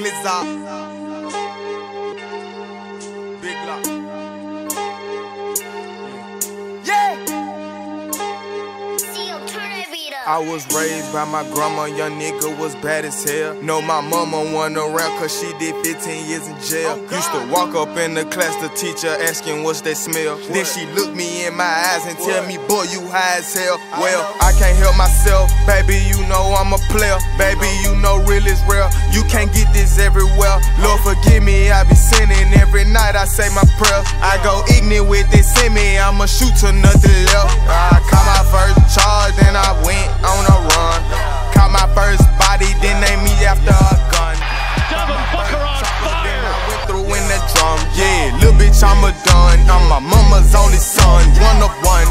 Glizzer. I was raised by my grandma, young nigga was bad as hell. Know my mama went around cause she did 15 years in jail. Oh, Used to walk up in the class, the teacher asking what's that smell. Then she look me in my eyes and tell me, boy, you high as hell. Well, I can't help myself, baby, you know I'm a player. Baby, you know real is real. You can't get this everywhere. Lord, forgive me, I be sinning every night. I say my prayer. I go ignorant with this in me. I'ma shoot to nothing left. Bitch, I'm a done. I'm my mama's only son, one of one.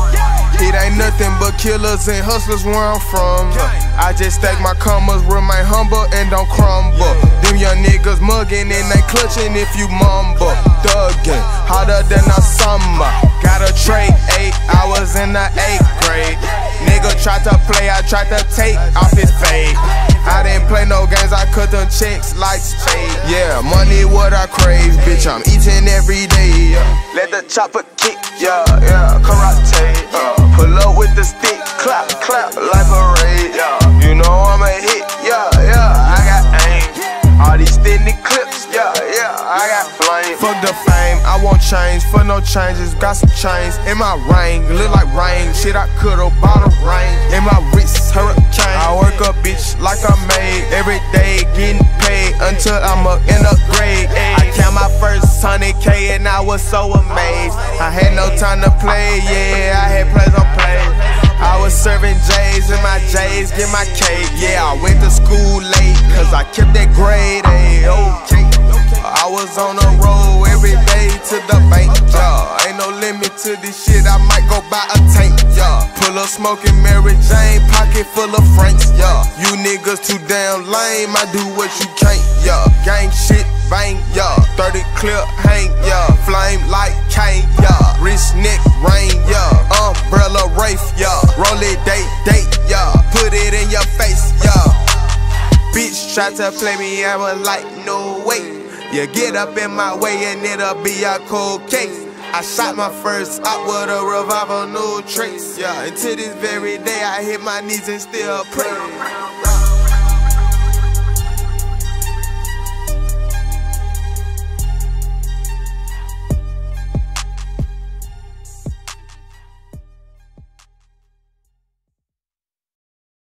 It ain't nothing but killers and hustlers where I'm from. I just stack my commas, remain humble and don't crumble. Them young niggas mugging and they clutching if you mumble. Thuggin', hotter than a summer. Got a trade eight hours in the eighth grade. Nigga tried to play, I tried to take off his fade. I didn't play no games, I cut them checks like spade. Yeah, money what I crave, bitch. I'm eating every day. yeah. Let the chopper kick, yeah, yeah, karate. Uh, pull up with the stick, clap, clap like a parade. Yeah, you know I'm a hit, yeah, yeah. I got aim. All these thinny clips, yeah, yeah. I got flame. Fuck the fame, I won't change for no changes. Got some chains in my ring, look like rain. So amazed. I had no time to play, yeah, I had plays on plays. I was serving J's in my J's, get my cake. Yeah, I went to school late, cause I kept that grade A. Okay. I was on the road every day to the bank, yeah. Ain't no limit to this shit, I might go buy a tank, yeah. Pull up smoking Mary Jane, pocket full of franks, yeah. You niggas too damn lame, I do what you can't, yeah. Gang shit, bang, yeah. 30 clip, hang, yeah. Flame like Kane, yeah. Wrist neck, rain, yeah. Umbrella Wraith, yeah. Roll it, date, date, yeah. Put it in your face, yeah. Bitch tried to play me, I was like, no way. You get up in my way and it'll be a cold case. I shot my first out with a revolver, no trace. Yeah, and to this very day, I hit my knees and still pray.